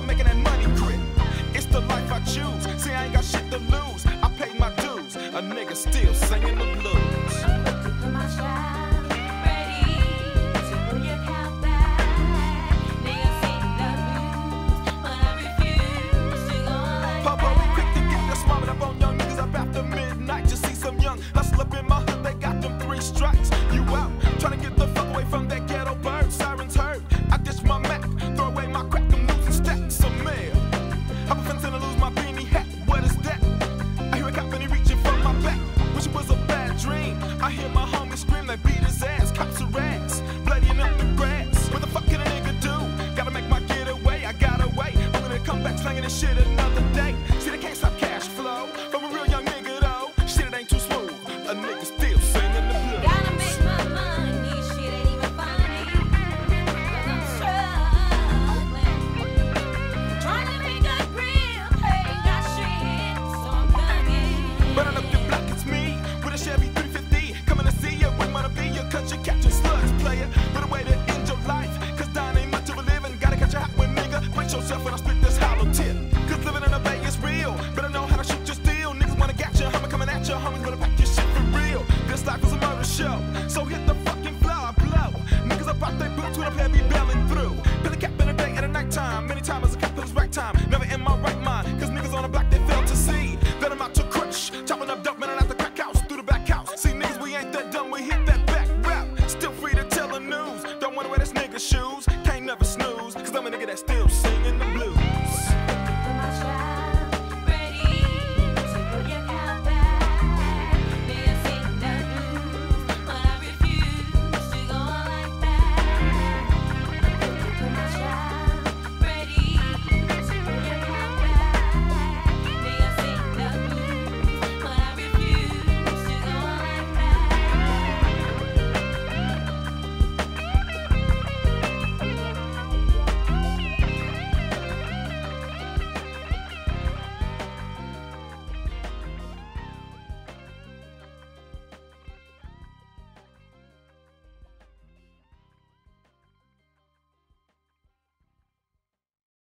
about making that money quick. It's the life I choose. See, I ain't got I hit my home. myself when I split this hollow tip. Cause living in the bay is real. Better know how to shoot your steel. Niggas wanna get you, homie coming at you, homie gonna pack your shit for real. This life is a murder show, so hit the fucking floor, blow. Niggas about their boots when I'm heavy bailing through. Billy cap in the day and the nighttime, many times as a